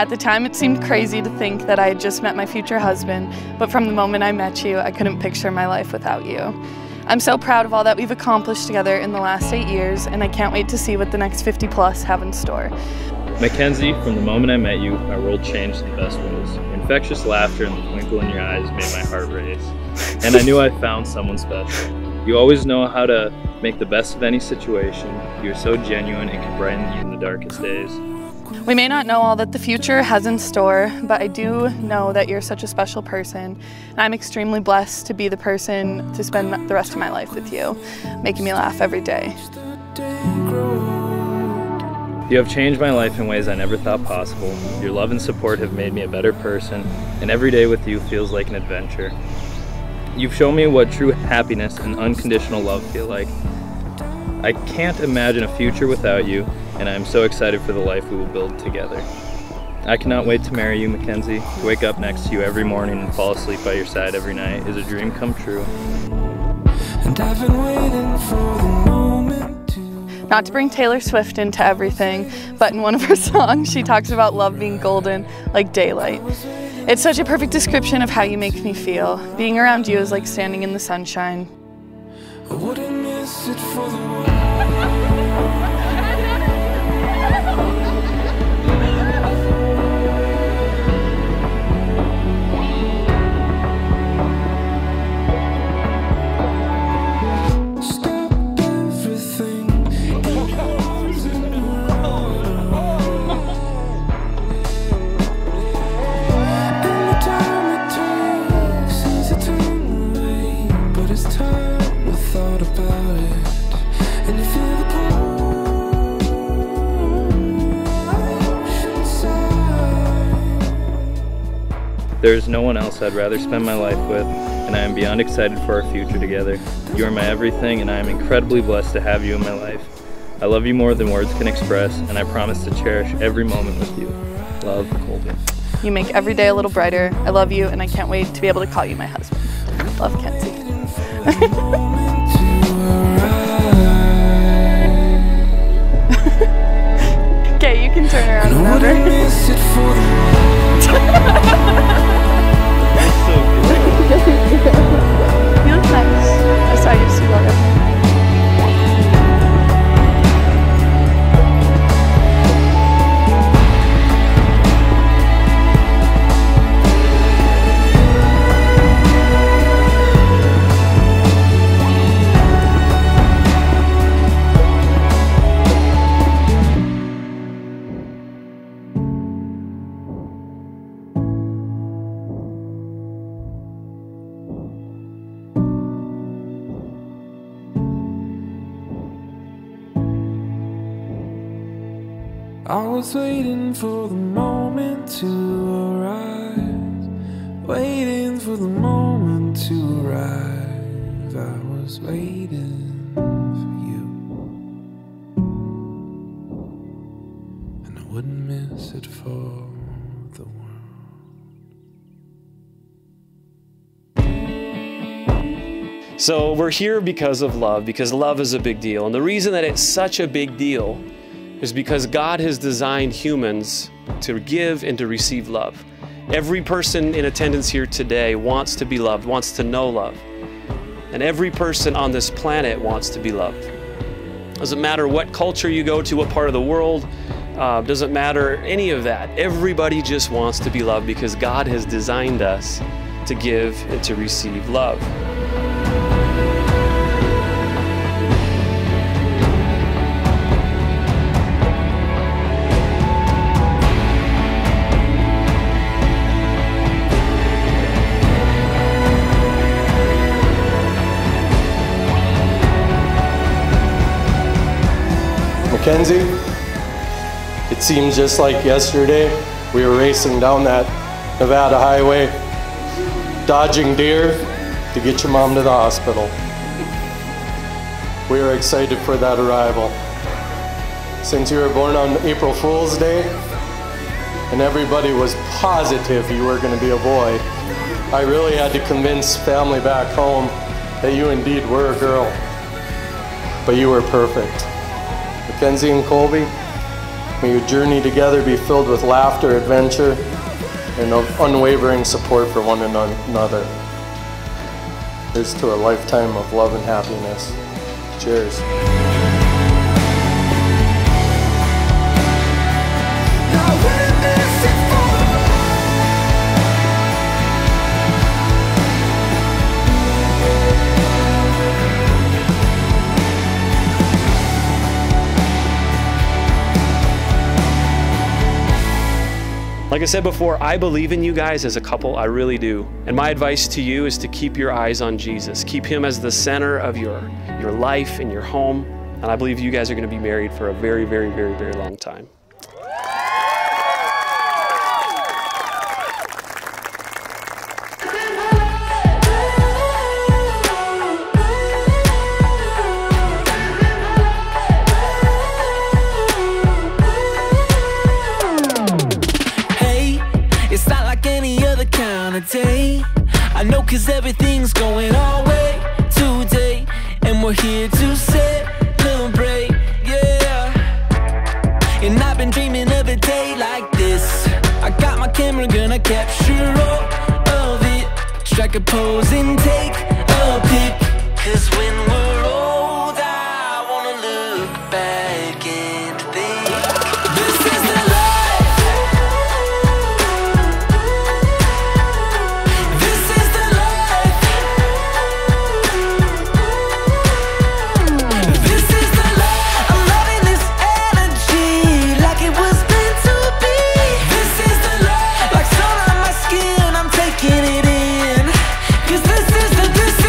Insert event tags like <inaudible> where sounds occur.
At the time, it seemed crazy to think that I had just met my future husband, but from the moment I met you, I couldn't picture my life without you. I'm so proud of all that we've accomplished together in the last eight years, and I can't wait to see what the next 50 plus have in store. McKenzie, from the moment I met you, my world changed in the best ways. Infectious laughter and the twinkle in your eyes made my heart race. And I knew I found someone special. You always know how to make the best of any situation. You're so genuine and can brighten even the darkest days. We may not know all that the future has in store, but I do know that you're such a special person. And I'm extremely blessed to be the person to spend the rest of my life with you, making me laugh every day. You have changed my life in ways I never thought possible. Your love and support have made me a better person, and every day with you feels like an adventure. You've shown me what true happiness and unconditional love feel like. I can't imagine a future without you, and I am so excited for the life we will build together. I cannot wait to marry you, McKenzie. To wake up next to you every morning and fall asleep by your side every night is a dream come true. Not to bring Taylor Swift into everything, but in one of her <laughs> songs, she talks about love being golden like daylight. It's such a perfect description of how you make me feel. Being around you is like standing in the sunshine. There is no one else I'd rather spend my life with, and I am beyond excited for our future together. You are my everything, and I am incredibly blessed to have you in my life. I love you more than words can express, and I promise to cherish every moment with you. Love, Colby. You make every day a little brighter. I love you, and I can't wait to be able to call you my husband. Love, Kenzie. <laughs> I was waiting for the moment to arrive. Waiting for the moment to arrive. I was waiting for you. And I wouldn't miss it for the world. So we're here because of love, because love is a big deal. And the reason that it's such a big deal is because God has designed humans to give and to receive love. Every person in attendance here today wants to be loved, wants to know love. And every person on this planet wants to be loved. Doesn't matter what culture you go to, what part of the world, uh, doesn't matter any of that. Everybody just wants to be loved because God has designed us to give and to receive love. McKenzie, it seems just like yesterday we were racing down that Nevada highway, dodging deer to get your mom to the hospital. We were excited for that arrival. Since you were born on April Fool's Day, and everybody was positive you were going to be a boy, I really had to convince family back home that you indeed were a girl. But you were perfect. McKenzie and Colby, May your journey together be filled with laughter, adventure, and unwavering support for one another. Here's to a lifetime of love and happiness. Cheers. Like I said before, I believe in you guys as a couple. I really do. And my advice to you is to keep your eyes on Jesus. Keep him as the center of your, your life and your home. And I believe you guys are going to be married for a very, very, very, very long time. Cause everything's going our way today And we're here to celebrate, yeah. And I've been dreaming of a day like this. I got my camera, gonna capture all of it. Strike a pose and take a pic. Cause we're the